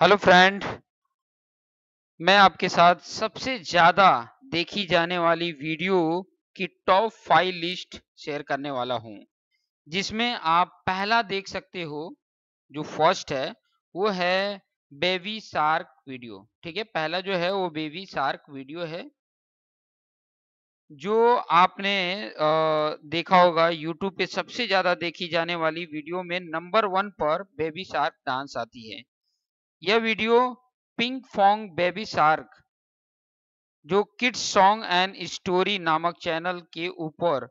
Hello friend, मैं आपके साथ सबसे ज़्यादा देखी जाने वाली वीडियो की टॉप फाइव लिस्ट शेयर करने वाला हूँ, जिसमें आप पहला देख सकते हो, जो फ़र्स्ट है, वो है बेबी शार्क वीडियो। ठीक है, पहला जो है वो बेबी शार्क वीडियो है, जो आपने देखा होगा यूट्यूब पे सबसे ज़्यादा देखी जाने वाली वीडियो में नंबर वन पर बेबी शार्क डांस आती है। यह video Pinkfong baby shark, जो किड्स सॉन्ग एंड स्टोरी नामक चैनल के ऊपर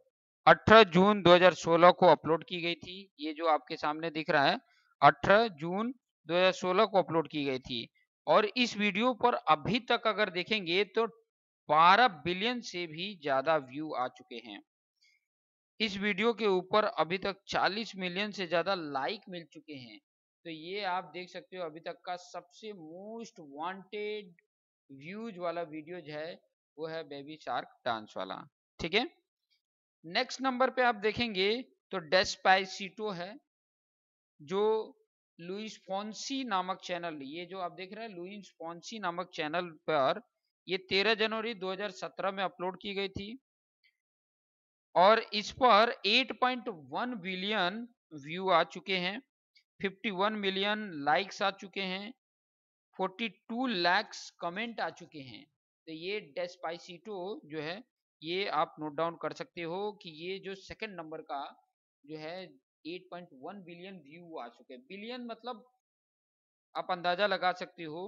18 जून 2016 को अपलोड की गई थी। ये जो आपके सामने दिख रहा है 18 जून 2016 को अपलोड की गई थी। और इस वीडियो पर अभी तक अगर देखेंगे तो 12 बिलियन से भी ज़्यादा व्यू आ चुके हैं। इस वीडियो के ऊपर अभी तक 40 मिलियन से ज़्यादा लाइक मिल चुके हैं। तो ये आप देख सकते हो अभी तक का सबसे मोस्ट वांटेड व्यूज़ वाला वीडियो जो है, वो है बेबी शार्क डांस वाला। ठीक है? नेक्स्ट नंबर पे आप देखेंगे तो डेस्पाइसिटो है, जो लुइस फोंसी नामक चैनल, ये जो आप देख रहे हैं, लुइस फोंसी नामक चैनल पर ये 13 जनवरी 2017 में अपलोड की गई थी। और इस पर 8.1 बिलियन व्यू आ चुके हैं। 51 मिलियन लाइक्स आ चुके हैं 42 लैक्स कमेंट आ चुके हैं। तो ये डेस्पाइसिटो जो है ये आप नोट डाउन कर सकते हो कि ये जो सेकंड नंबर का जो है 8.1 बिलियन व्यू आ चुके हैं। बिलियन मतलब आप अंदाज़ा लगा सकते हो।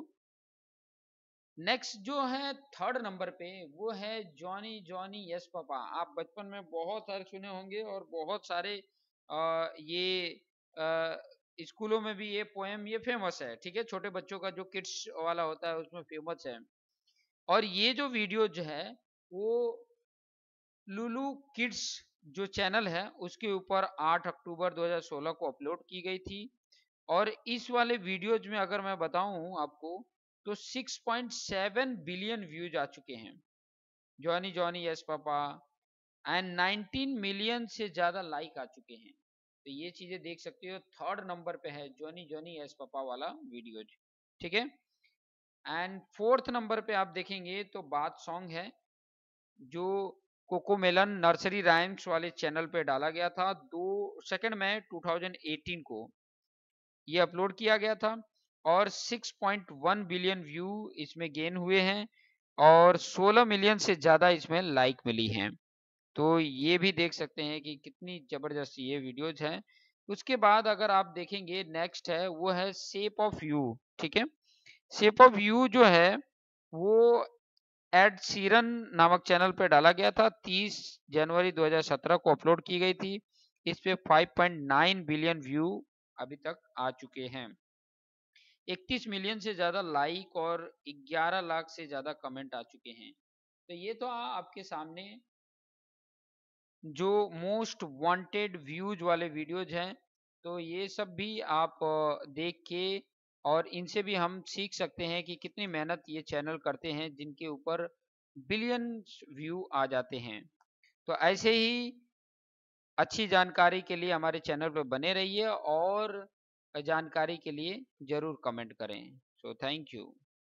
नेक्स्ट जो है थर्ड नंबर पे वो है जॉनी जॉनी यस पापा। आप बचपन में बहुत सारे सुने होंगे और बहुत सारे आ, ये आ, स्कूलों में भी ये पोएम ये फ़ेमस है, ठीक है? छोटे बच्चों का जो किड्स वाला होता है उसमें फ़ेमस है। और ये जो वीडियो जो है, वो लुलू किड्स जो चैनल है, उसके ऊपर 8 अक्टूबर 2016 को अपलोड की गई थी। और इस वाले वीडियोज़ में अगर मैं बताऊँ आपको तो 6.7 बिलियन व्यूज़ आ चुके हैं। Johny Johny yes papa and 19 million से ज़्यादा लाइक आ चुके हैं। तो ये चीज़ें देख सकते हो। थर्ड नंबर पे है जोनी जोनी एस पापा वाला वीडियो ठीक है? एंड फोर्थ नंबर पे आप देखेंगे तो बात सॉन्ग है, जो कोकोमेलन नर्सरी राइम्स वाले चैनल पे डाला गया था दो सेकंड में 2018 को। ये अपलोड किया गया था और 6.1 बिलियन व्यू इसमें गेन हुए हैं और 16 मिलियन से ज़्यादा इसमें लाइक मिली हैं। तो ये भी देख सकते हैं कि कितनी ज़बरदस्त ये वीडियोज़ हैं। उसके बाद अगर आप देखेंगे नेक्स्ट है, वो है शेप ऑफ़ यू ठीक है? शेप ऑफ़ यू जो है, वो एड सीरन नामक चैनल पे डाला गया था। 30 जनवरी 2017 को अपलोड की गई थी। इस पे 5.9 बिलियन व्यू अभी तक आ चुके हैं। 31 मिलियन से ज़्यादा लाइक और 11 लाख से ज़्यादा कमेंट आ चुके हैं। तो ये तो आपके सामने जो मोस्ट वांटेड व्यूज़ वाले वीडियोज़ हैं तो ये सब भी आप देख के और इनसे भी हम सीख सकते हैं कि कितनी मेहनत ये चैनल करते हैं जिनके ऊपर बिलियन व्यू आ जाते हैं। तो ऐसे ही अच्छी जानकारी के लिए हमारे चैनल पर बने रहिए और जानकारी के लिए ज़रूर कमेंट करें। So thank you